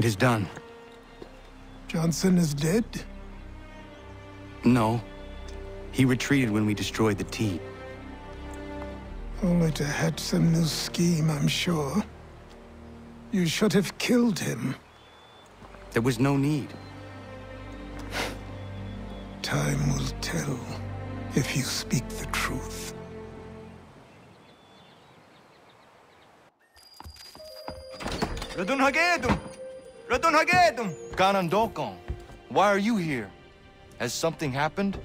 It is done. Johnson is dead? No. He retreated when we destroyed the tea. Only to hatch some new scheme, I'm sure. You should have killed him. There was no need. Time will tell if you speak the truth. Ratonhnhaké:ton! Radun Hagedum! Kanen'tó:kon, why are you here? Has something happened?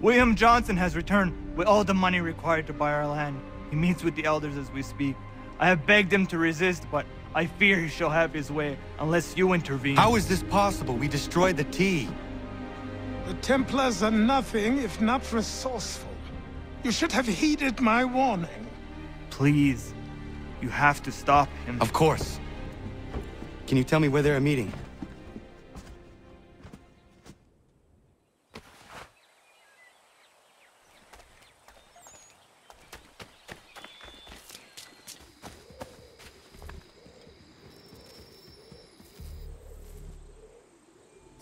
William Johnson has returned with all the money required to buy our land. He meets with the elders as we speak. I have begged him to resist, but I fear he shall have his way unless you intervene. How is this possible? We destroyed the tea. The Templars are nothing if not resourceful. You should have heeded my warning. Please, you have to stop him. Of course. Can you tell me where they're meeting?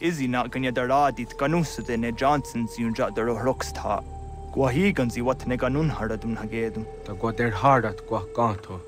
Izzy not ganya daradit kanusade ne Johnsons yun ja daro rocksta. Gwahigan zi wat ne ganun haradum hagedum. Ta gwa der hardat gwa ganto.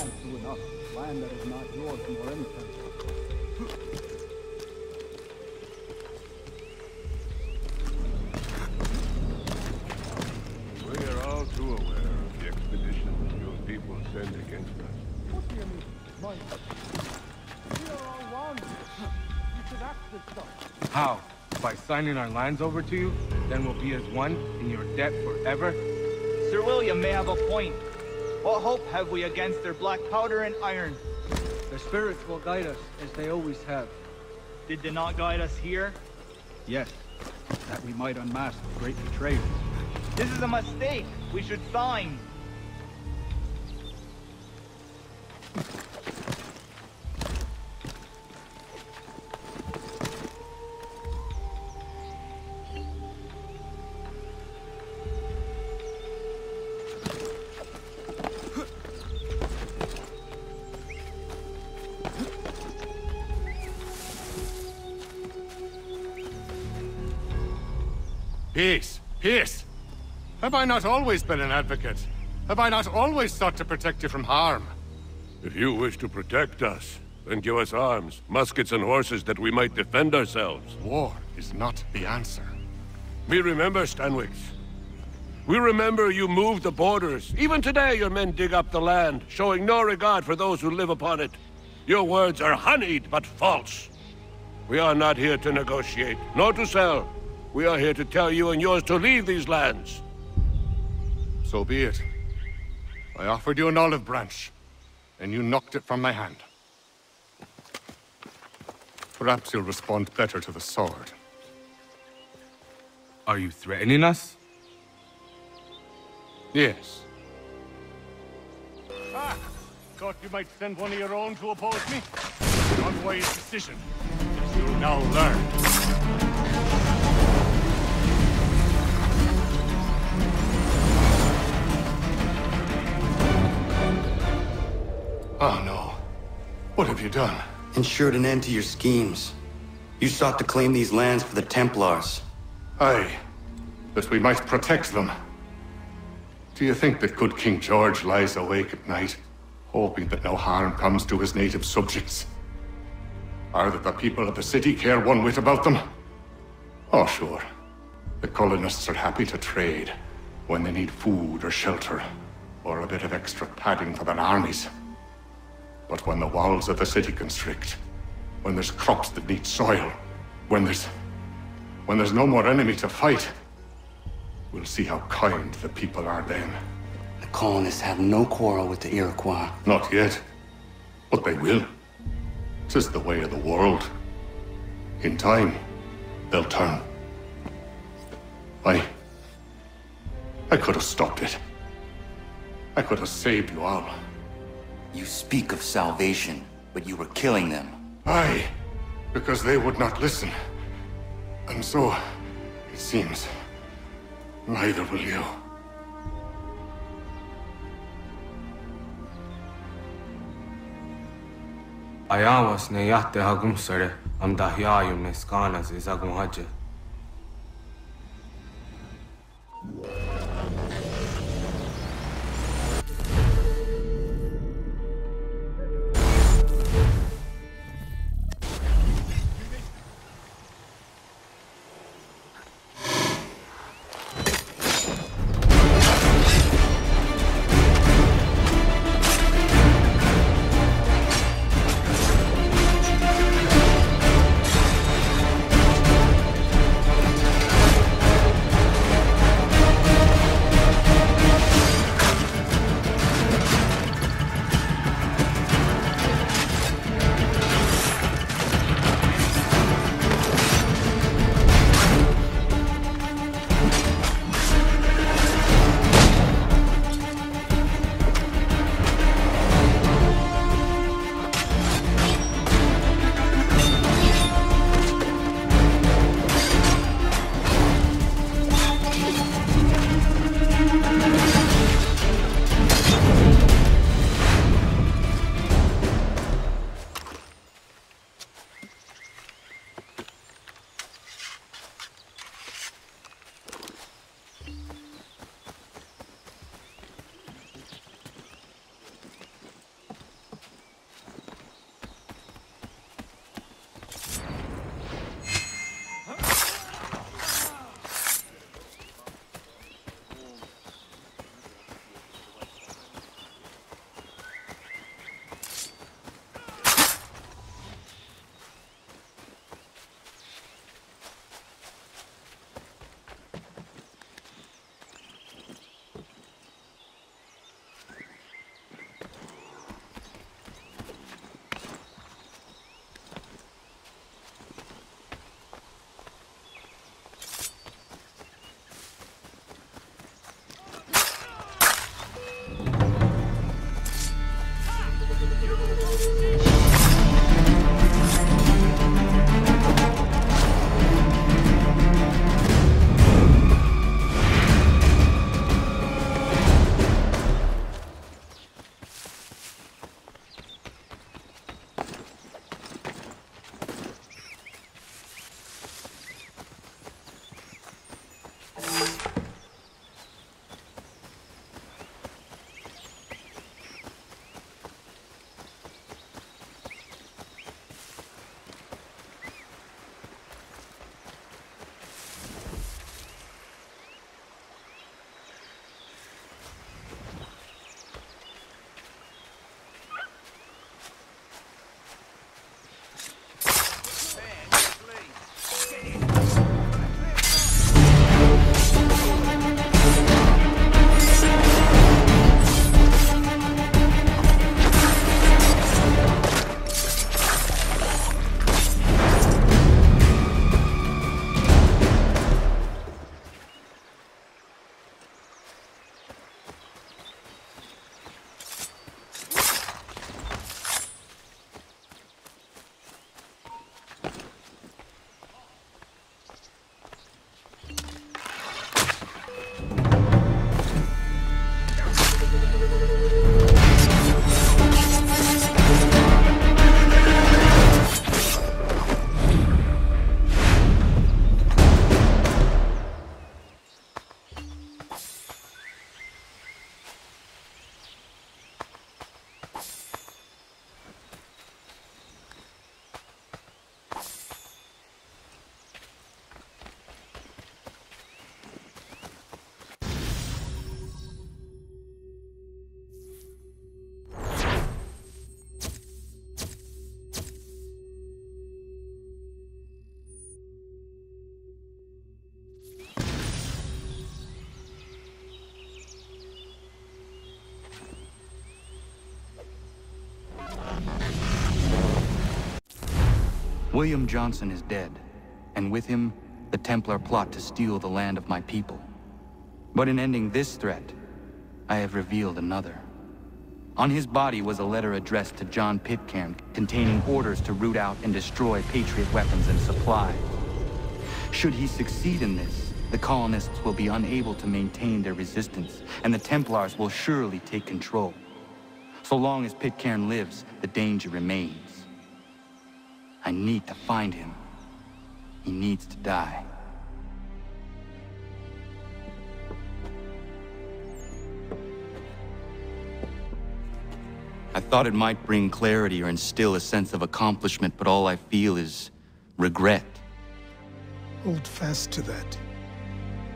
Land to enough, land that is not yours nor anything. We are all too aware of the expeditions your people send against us. What do you mean? My... We are all wrong. You should act this stuff. How? By by signing our lands over to you, then we'll be as one in your debt forever? Sir William may have a point. What hope have we against their black powder and iron? The spirits will guide us, as they always have. Did they not guide us here? Yes, that we might unmask the great betrayers. This is a mistake. We should sign. Peace! Peace! Have I not always been an advocate? Have I not always sought to protect you from harm? If you wish to protect us, then give us arms, muskets and horses that we might defend ourselves. War is not the answer. We remember, Stanwix. We remember you moved the borders. Even today your men dig up the land, showing no regard for those who live upon it. Your words are honeyed, but false. We are not here to negotiate, nor to sell. We are here to tell you and yours to leave these lands. So be it. I offered you an olive branch, and you knocked it from my hand. Perhaps you'll respond better to the sword. Are you threatening us? Yes. Ah! Thought you might send one of your own to oppose me? Unwise decision. As you'll now learn. Oh no. What have you done? Ensured an end to your schemes. You sought to claim these lands for the Templars. Aye, that we might protect them. Do you think that good King George lies awake at night, hoping that no harm comes to his native subjects? Or that the people of the city care one whit about them? Oh, sure. The colonists are happy to trade when they need food or shelter, or a bit of extra padding for their armies. But when the walls of the city constrict, when there's crops that need soil, when there's... when there's no more enemy to fight, we'll see how kind the people are then. The colonists have no quarrel with the Iroquois. Not yet. But they will. It's just the way of the world. In time, they'll turn. I... I could have stopped it. I could have saved you all. You speak of salvation, but you were killing them. Aye, because they would not listen. And so, it seems, neither will you. Ayawas ne yatte hagum sare, am dahyayum ne skanas izagum haje. William Johnson is dead, and with him, the Templar plot to steal the land of my people. But in ending this threat, I have revealed another. On his body was a letter addressed to John Pitcairn containing orders to root out and destroy Patriot weapons and supplies. Should he succeed in this, the colonists will be unable to maintain their resistance, and the Templars will surely take control. So long as Pitcairn lives, the danger remains. I need to find him. He needs to die. I thought it might bring clarity or instill a sense of accomplishment, but all I feel is regret. Hold fast to that.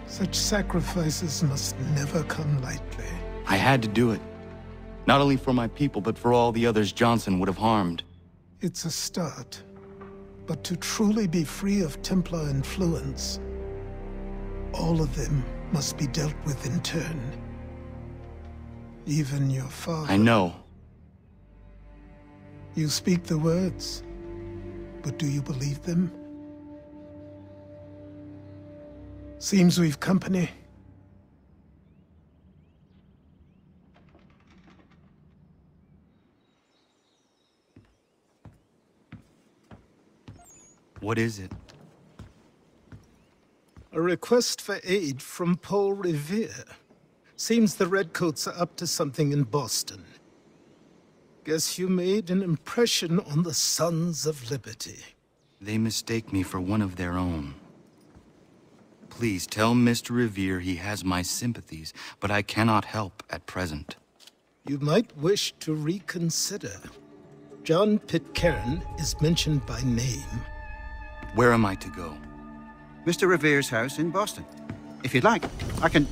Such sacrifices must never come lightly. I had to do it. Not only for my people, but for all the others Johnson would have harmed. It's a start. But to truly be free of Templar influence, all of them must be dealt with in turn. Even your father. I know. You speak the words, but do you believe them? Seems we've company. What is it? A request for aid from Paul Revere. Seems the Redcoats are up to something in Boston. Guess you made an impression on the Sons of Liberty. They mistake me for one of their own. Please tell Mr. Revere he has my sympathies, but I cannot help at present. You might wish to reconsider. John Pitcairn is mentioned by name. Where am I to go? Mr. Revere's house in Boston. If you'd like, I can